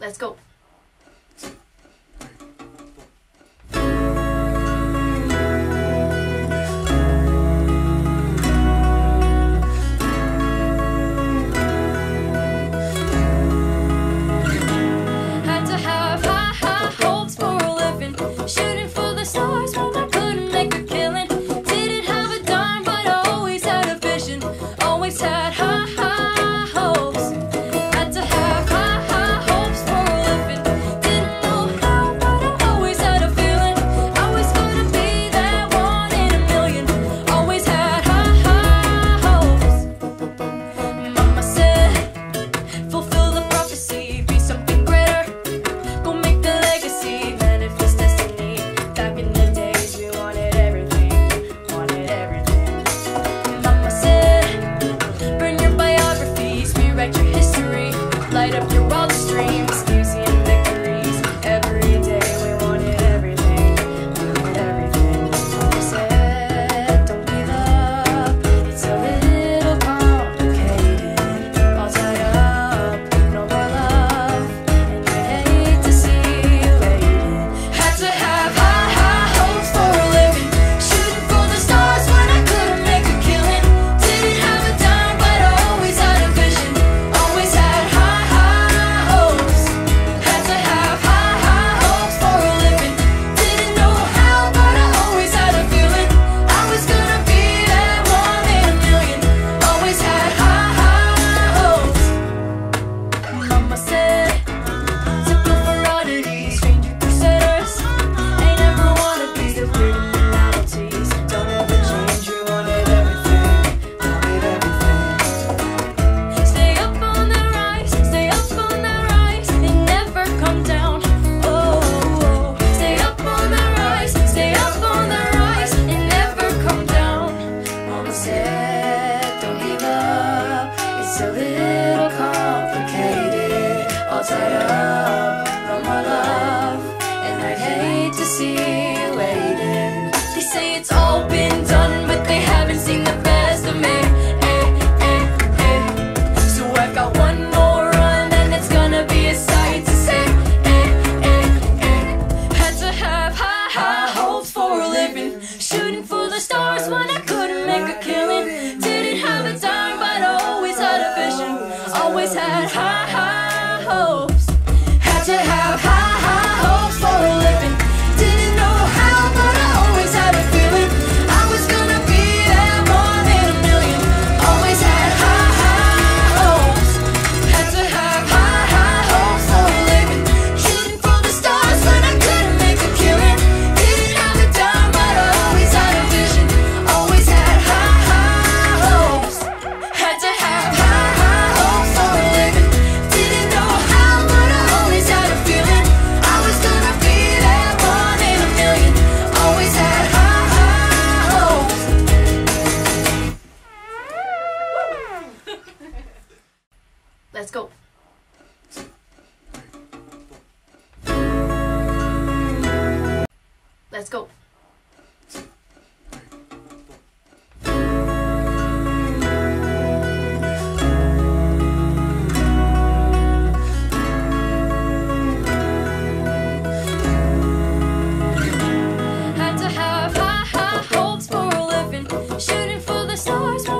Let's go. Stars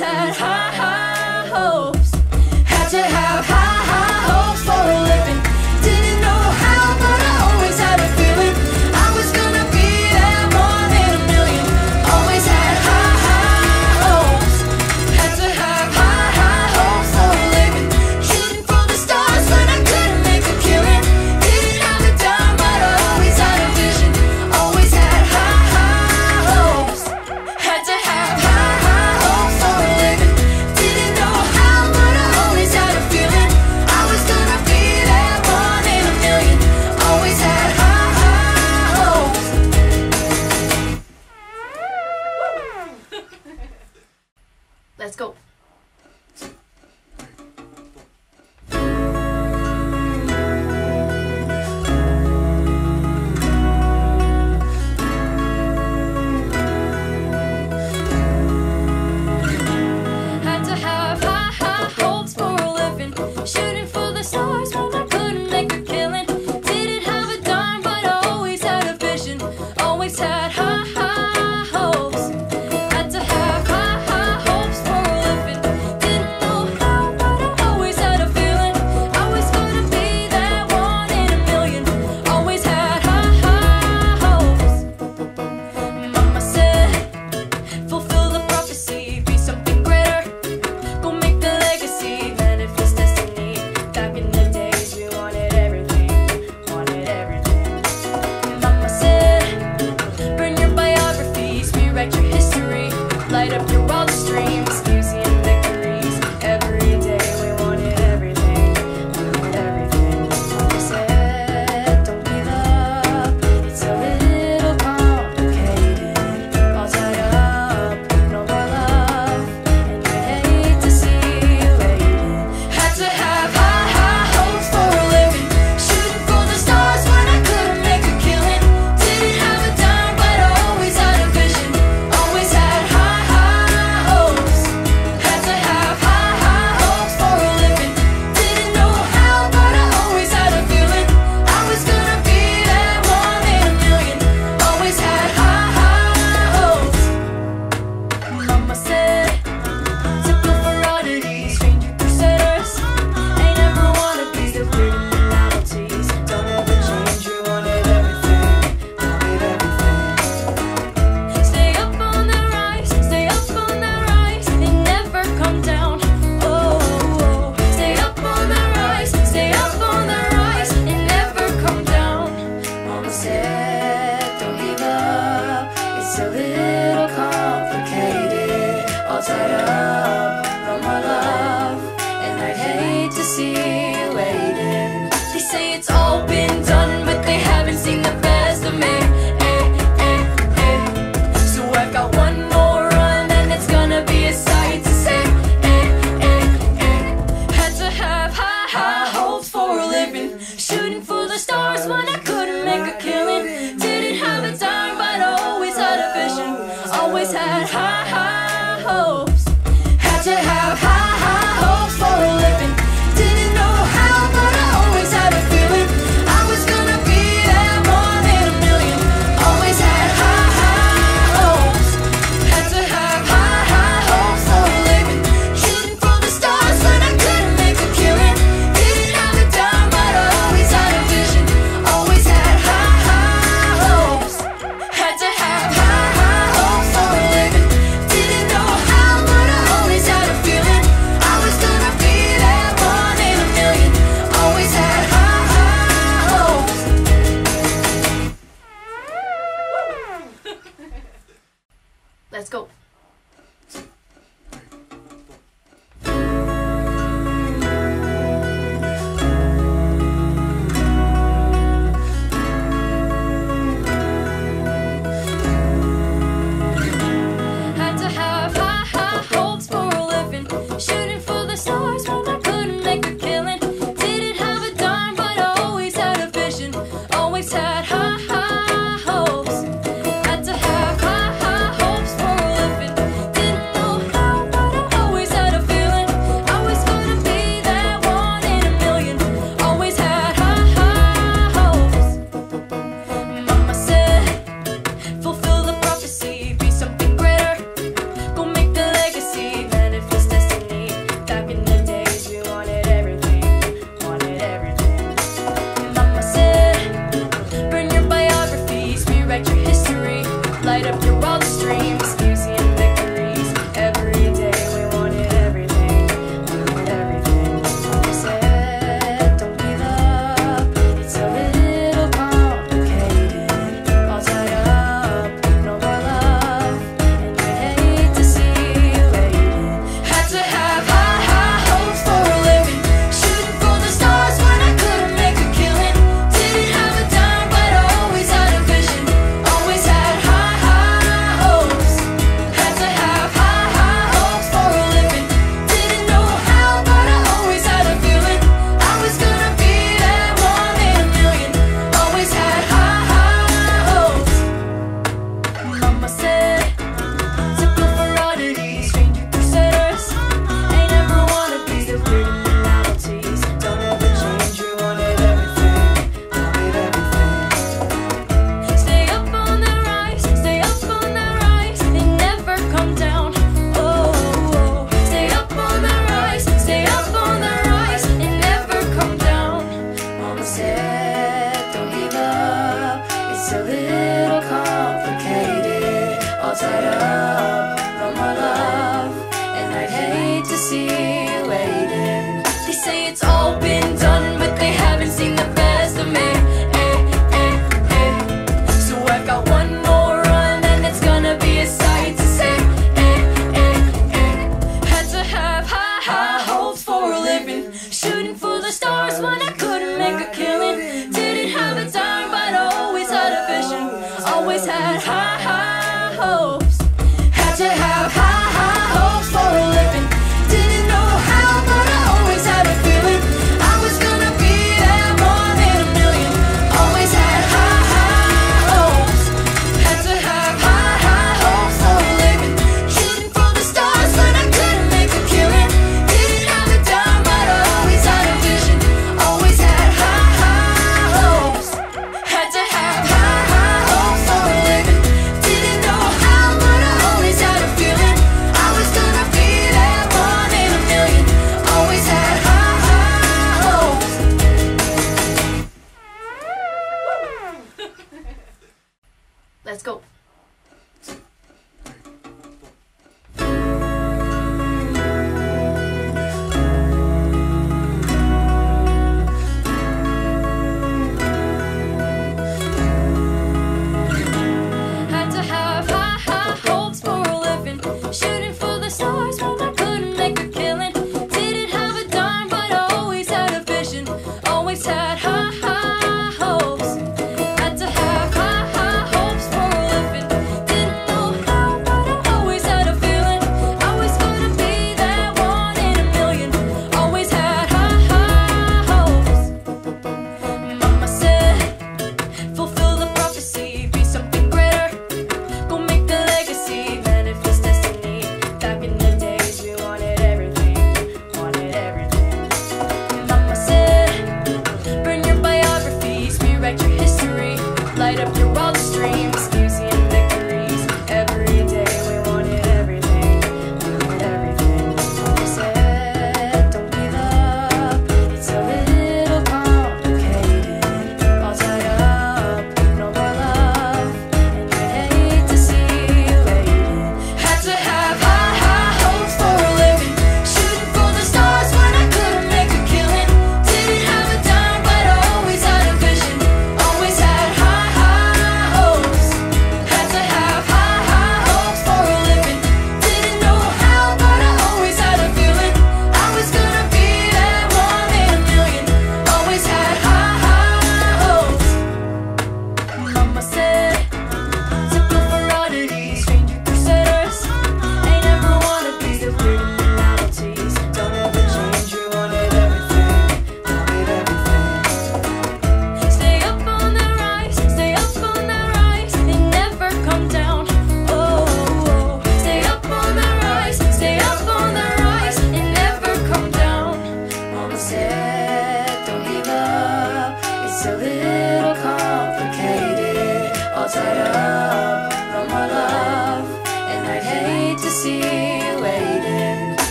had high, high hopes. Had to have high,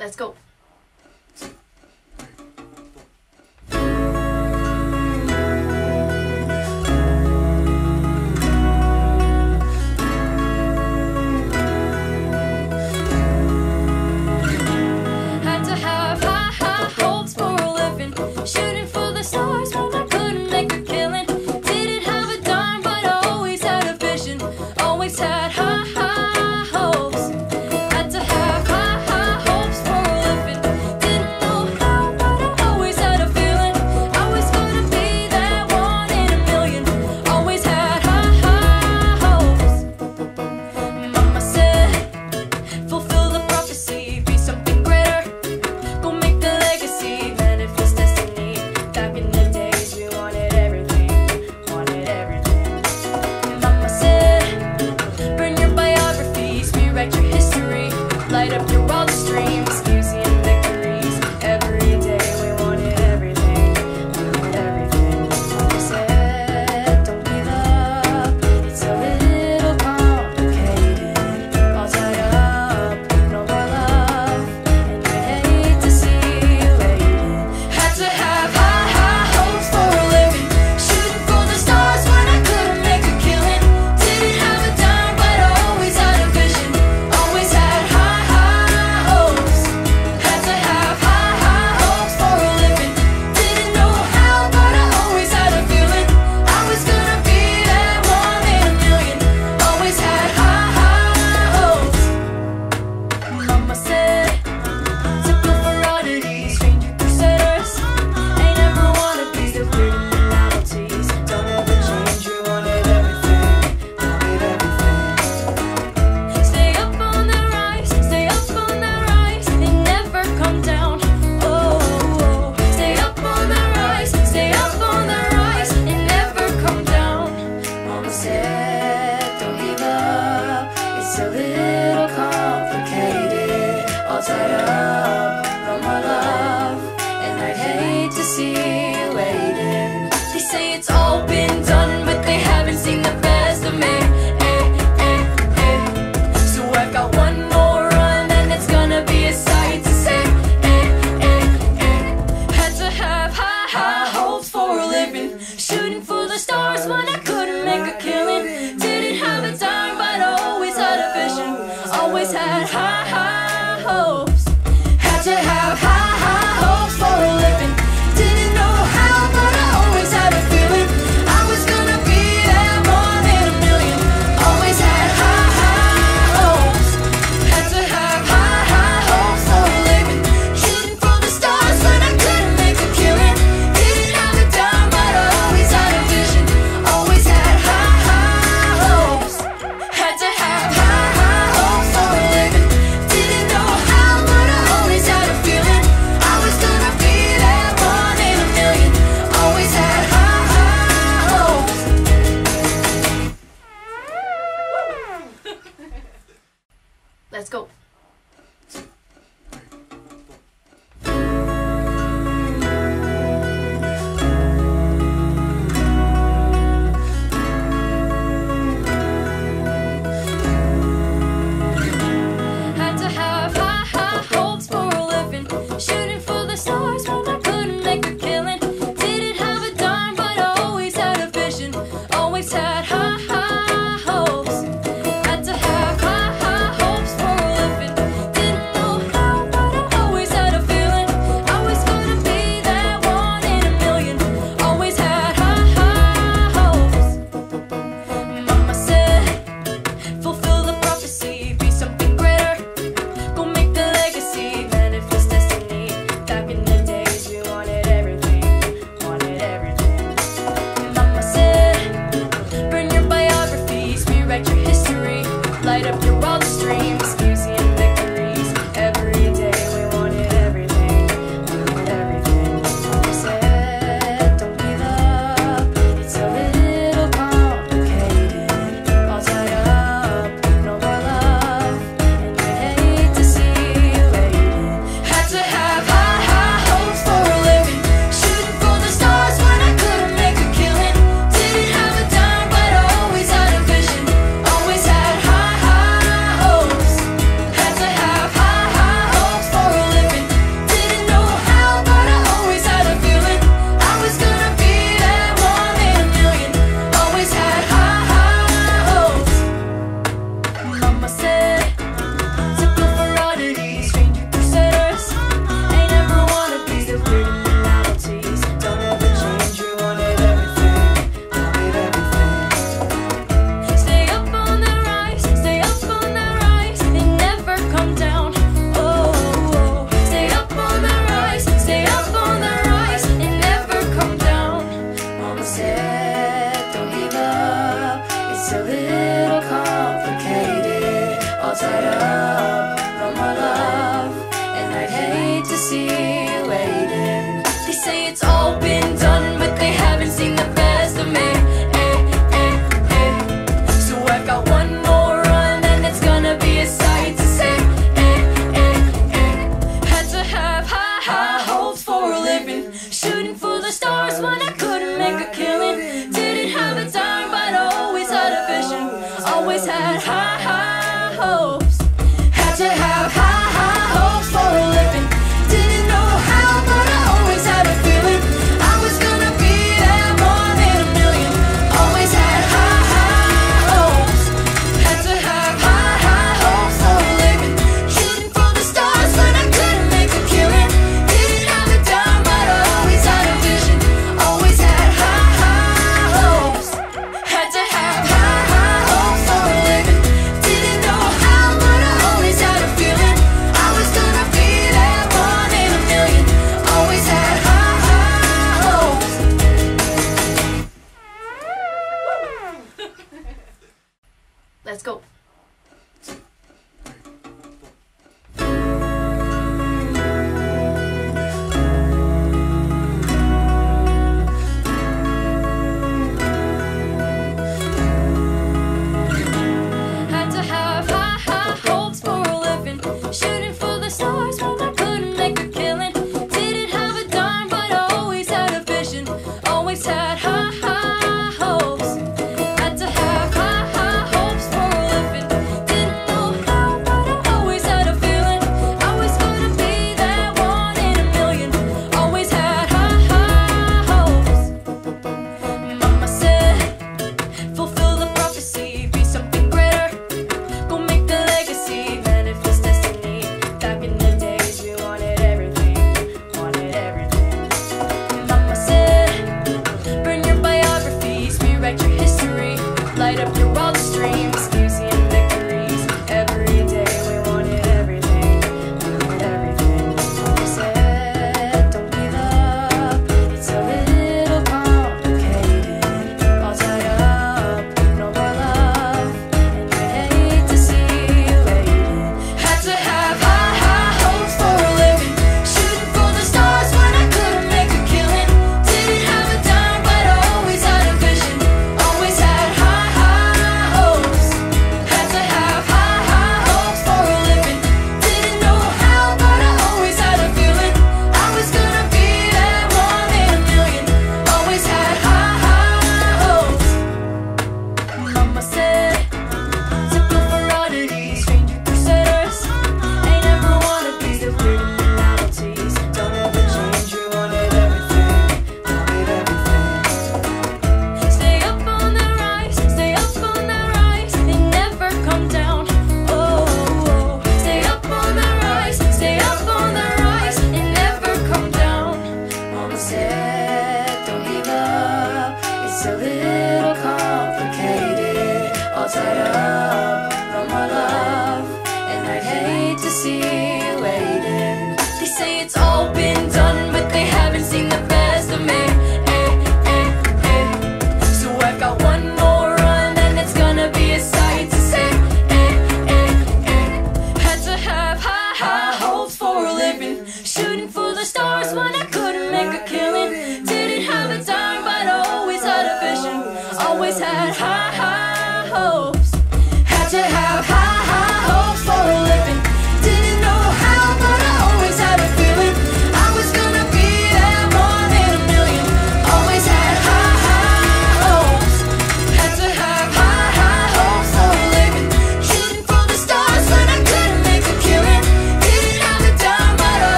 Let's go.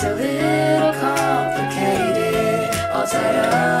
It's a little complicated, all tied up.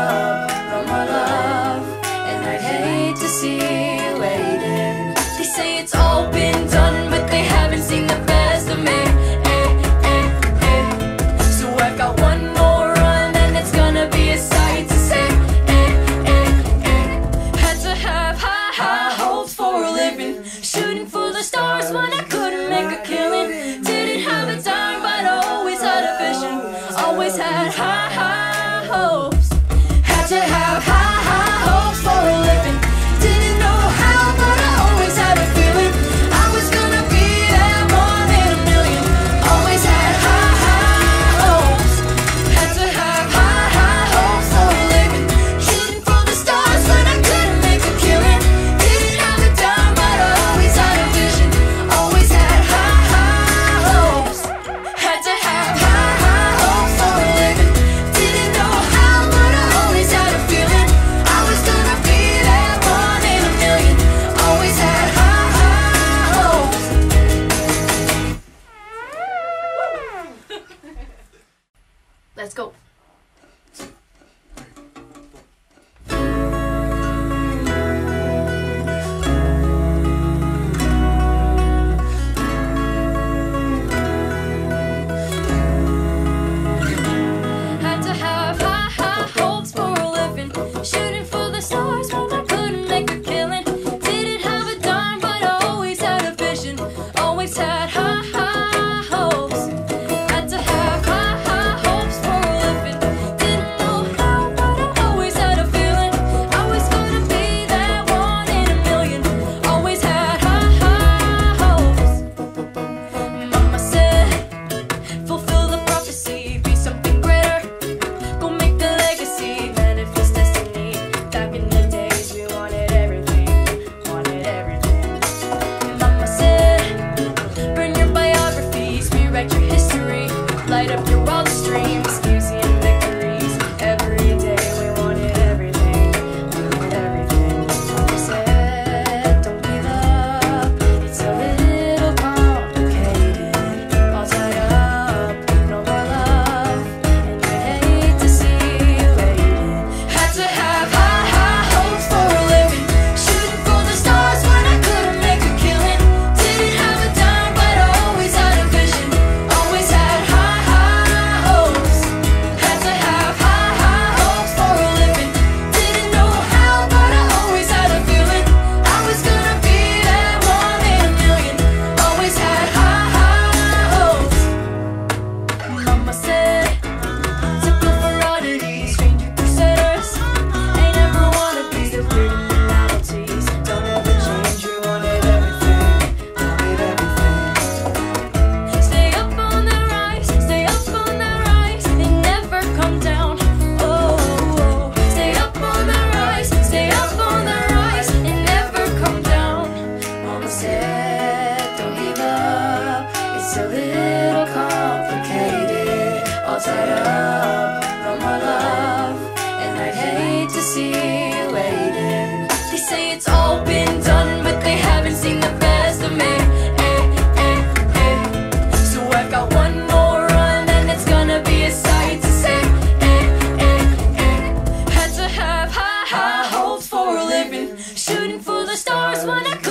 First one